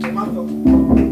tomato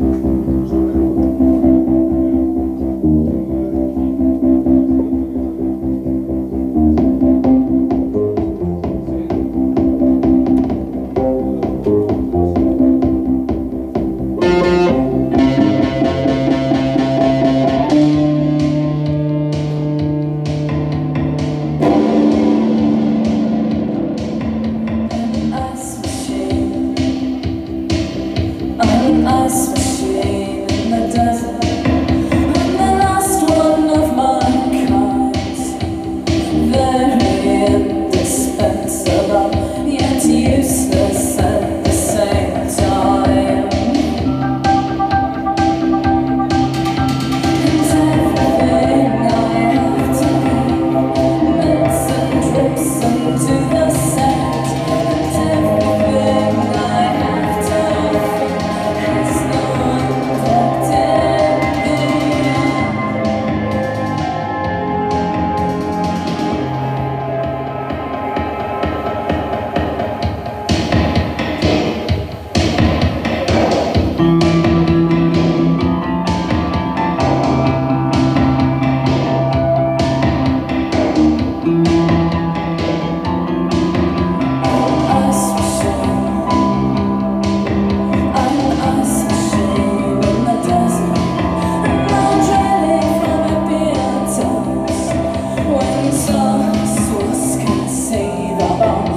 songs was gonna say that